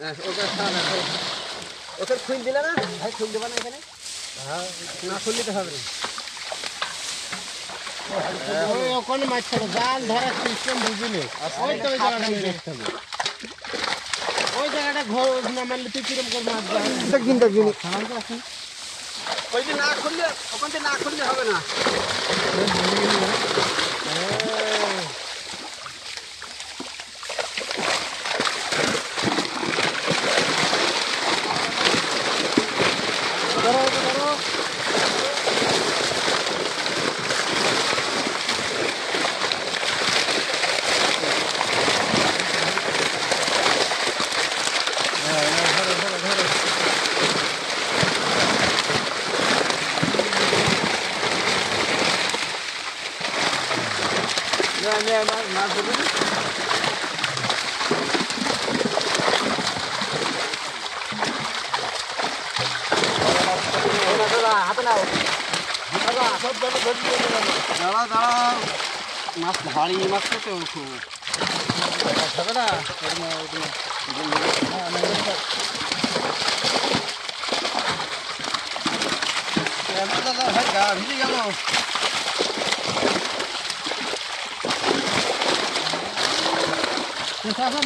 হ্যাঁ ওকে না দিলে না? ভাই খুল দেবা না এখানে? না খুললে তো হবে না। ওই ওখানে মাছ ছাড়ো জাল ধরার সিস্টেম বুঝিনি। ওই তো ওই জায়গাটা রাখতে হবে। ওই জায়গাটা ঘর না মারলে তুই কিরম করে মাছ দেখিনি ওই যে না খুললে ওখান থেকে না খুললে হবে না। মাছ ধরবি হাতে নাও দাঁড়া দাঁড়া মাছ ভারী মাছ তো খুব হবে না দাদা ভাই গা ভিজে গেল Não estava